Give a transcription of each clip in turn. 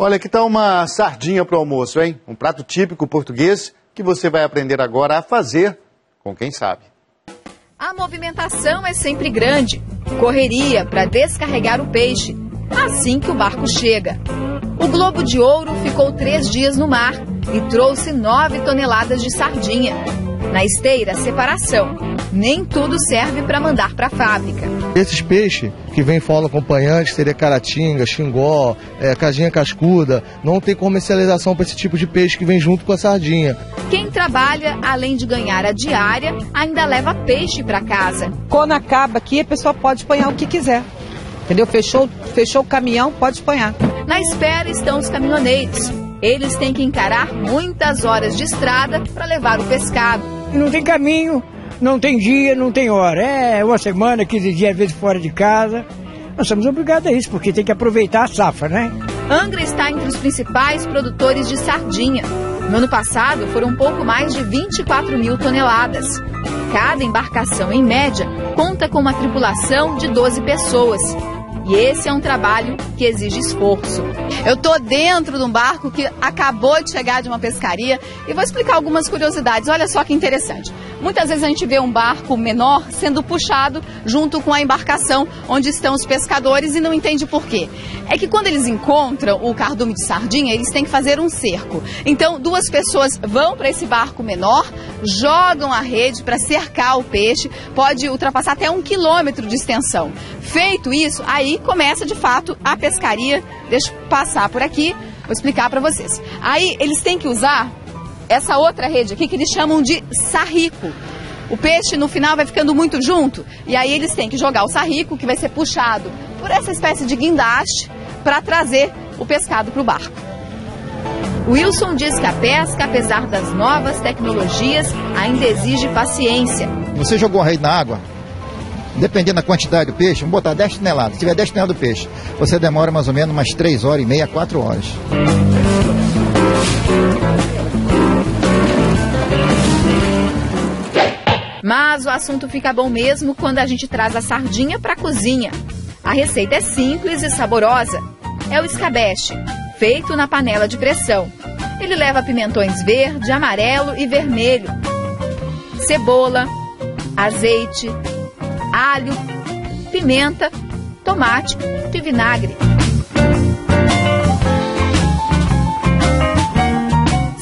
Olha, que tal uma sardinha para o almoço, hein? Um prato típico português que você vai aprender agora a fazer com quem sabe. A movimentação é sempre grande. Correria para descarregar o peixe assim que o barco chega. O Globo de Ouro ficou três dias no mar e trouxe nove toneladas de sardinha. Na esteira, separação. Nem tudo serve para mandar para a fábrica. Esses peixes que vêm folga acompanhante, seria caratinga, xingó, é, cajinha cascuda, não tem comercialização para esse tipo de peixe que vem junto com a sardinha. Quem trabalha, além de ganhar a diária, ainda leva peixe para casa. Quando acaba aqui, a pessoa pode apanhar o que quiser. Entendeu? Fechou, fechou o caminhão, pode apanhar. Na espera estão os caminhoneiros. Eles têm que encarar muitas horas de estrada para levar o pescado. Não tem caminho, não tem dia, não tem hora. É uma semana, 15 dias, às vezes fora de casa. Nós somos obrigados a isso, porque tem que aproveitar a safra, né? Angra está entre os principais produtores de sardinha. No ano passado, foram pouco mais de 24 mil toneladas. Cada embarcação, em média, conta com uma tripulação de 12 pessoas. E esse é um trabalho que exige esforço. Eu estou dentro de um barco que acabou de chegar de uma pescaria e vou explicar algumas curiosidades. Olha só que interessante. Muitas vezes a gente vê um barco menor sendo puxado junto com a embarcação onde estão os pescadores e não entende por quê. É que quando eles encontram o cardume de sardinha, eles têm que fazer um cerco. Então, duas pessoas vão para esse barco menor, jogam a rede para cercar o peixe, pode ultrapassar até um quilômetro de extensão. Feito isso, aí começa de fato a pescaria. Deixa eu passar por aqui, vou explicar para vocês. Aí eles têm que usar essa outra rede aqui que eles chamam de sarrico. O peixe no final vai ficando muito junto e aí eles têm que jogar o sarrico que vai ser puxado por essa espécie de guindaste para trazer o pescado para o barco. Wilson diz que a pesca, apesar das novas tecnologias, ainda exige paciência. Você jogou a rede na água, dependendo da quantidade do peixe, vamos botar 10 toneladas. Se tiver 10 toneladas do peixe, você demora mais ou menos umas 3 horas e meia, 4 horas. Mas o assunto fica bom mesmo quando a gente traz a sardinha para a cozinha. A receita é simples e saborosa. É o escabeche, feito na panela de pressão. Ele leva pimentões verde, amarelo e vermelho, cebola, azeite, alho, pimenta, tomate e vinagre.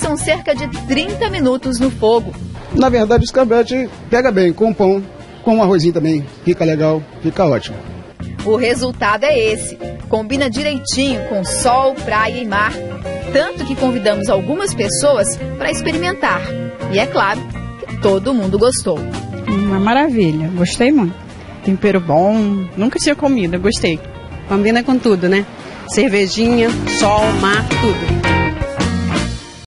São cerca de 30 minutos no fogo. Na verdade, o escabeche pega bem com pão, com um arrozinho também. Fica legal, fica ótimo. O resultado é esse. Combina direitinho com sol, praia e mar. Tanto que convidamos algumas pessoas para experimentar. E é claro que todo mundo gostou. Uma maravilha, gostei muito. Tempero bom, nunca tinha comido, gostei. Combina com tudo, né? Cervejinha, sol, mar, tudo.